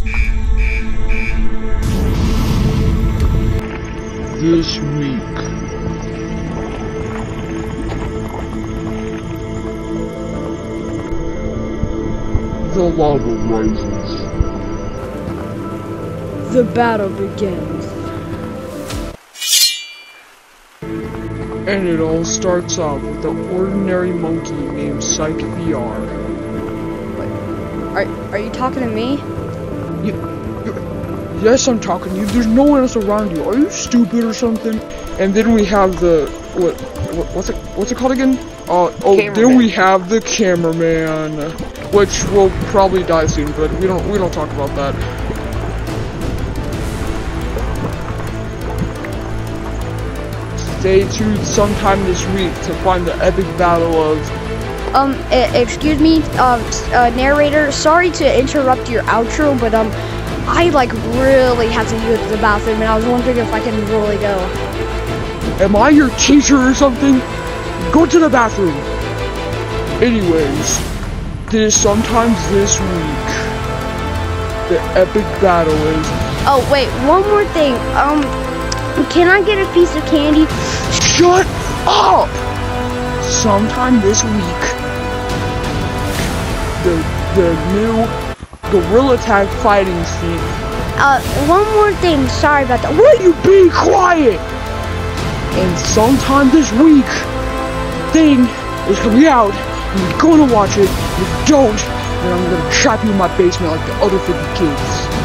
This week. The lava rises. The battle begins. And it all starts off with an ordinary monkey named Sike VR. Are are you talking to me? You, yes, I'm talking to you. There's no one else around you. Are you stupid or something? And then we have the what, what what's it what's it called again? Uh oh, then we have the cameraman, which will probably die soon, but we don't we don't talk about that. Stay tuned sometime this week to find the epic battle of Um, excuse me, um, uh, narrator. Sorry to interrupt your outro, but um, I like really have to go to the bathroom, and I was wondering if I can really go. Am I your teacher or something? Go to the bathroom. Anyways, this sometimes this week, the epic battle is. Oh wait, one more thing. Um, can I get a piece of candy? Shut up! Sometime this week, the new Gorilla Tag fighting scene. Uh, one more thing. Sorry about that. Will you be quiet? And sometime this week, thing is coming out. and You're gonna watch it. If you don't, then I'm gonna trap you in my basement like the other 50 kids.